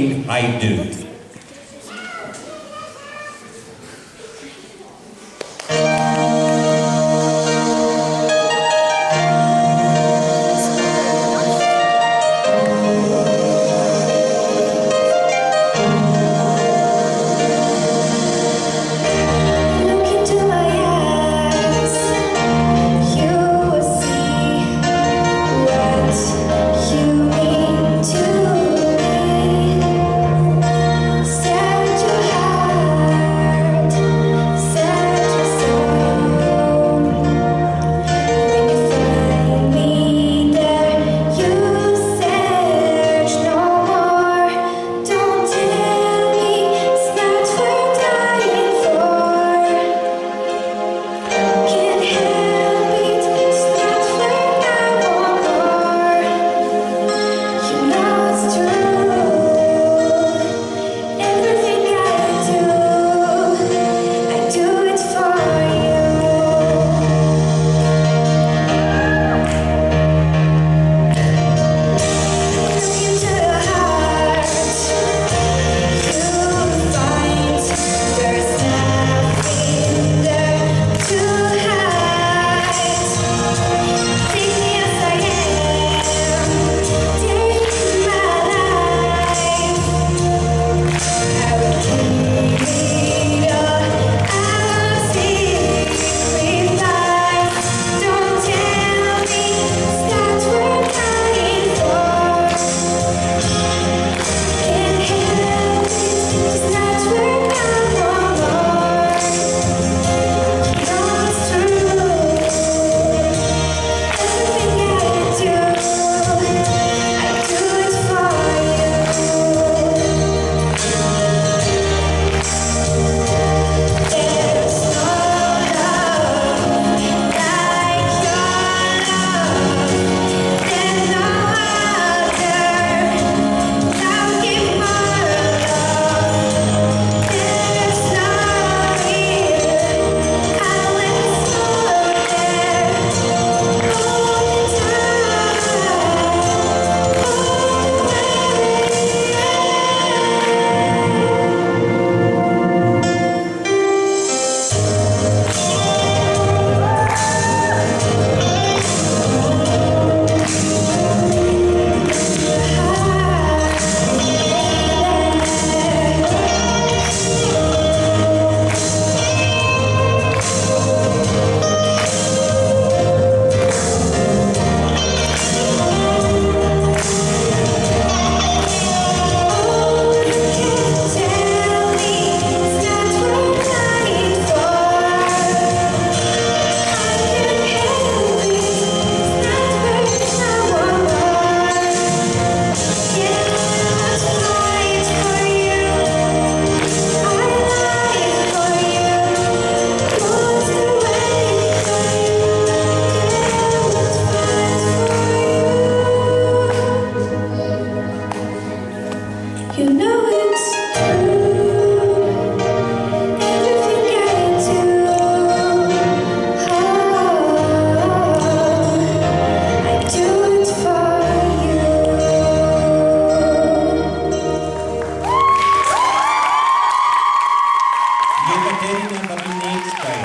I do.